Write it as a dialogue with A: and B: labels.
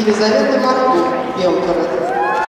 A: Елизавета Марков, Белгород.